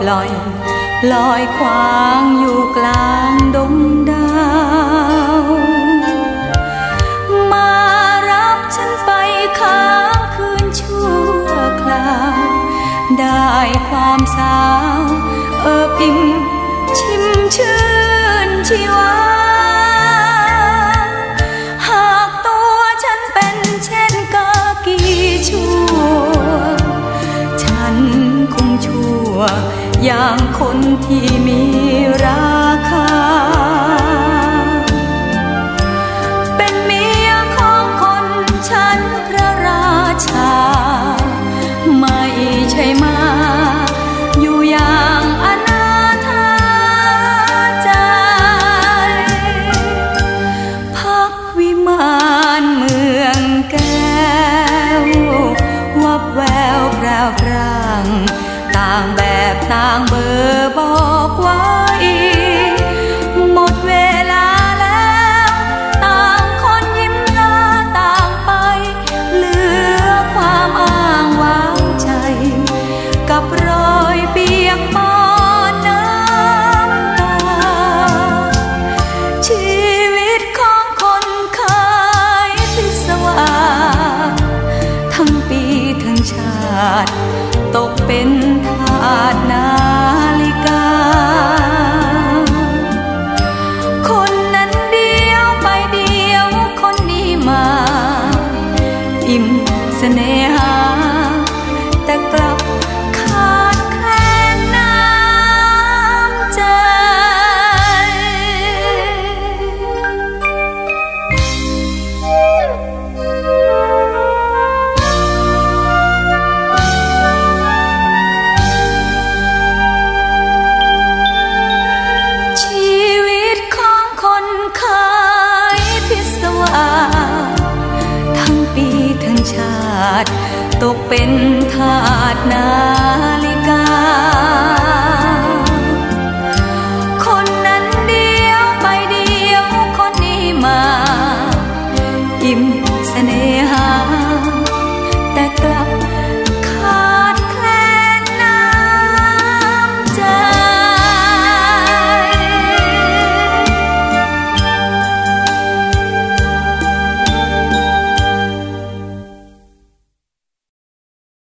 ปล่อยลอยควางอยู่กลางดงดาว มารับฉันไปค้างคืนชั่วคราว ได้ความสาว เออปิมชิมชื่นชีวา ว อย่างคนที่มีราคา เป็นเมียของคนฉันพระราชา ไม่ใช่มา อยู่อย่างอนาถาใจ พักวิมานเมืองแก้างเบอร์บอกไว้หมดเวลาแล้ว ต่างคนยิ้มลาต่างไป เหลือความอ้างว้างใจ กับรอยเปียกปอนน้ำตา ชีวิตของคนขายพิศวาสทั้งปีทั้งชาติ ตกเป็นทาสนา ស្នេហាទឹក ตกเป็นทาสนา